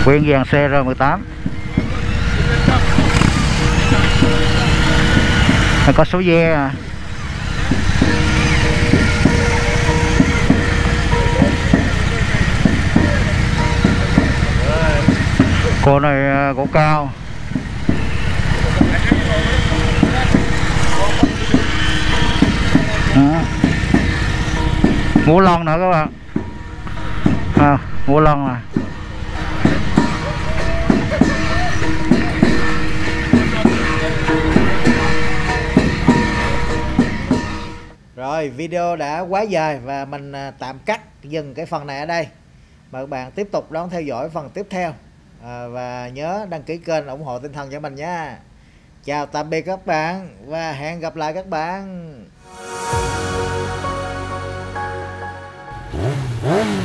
Nguyên dàn CR18 Nó có số ve à. Cô này à, cũng cao Đó. Ngũ lon nữa các bạn. À, Ngũ lon à? Rồi video đã quá dài và mình à, tạm cắt dừng cái phần này ở đây. Mời các bạn tiếp tục đón theo dõi phần tiếp theo. À, Và nhớ đăng ký kênh ủng hộ tinh thần cho mình nha. Chào tạm biệt các bạn và hẹn gặp lại các bạn. hmm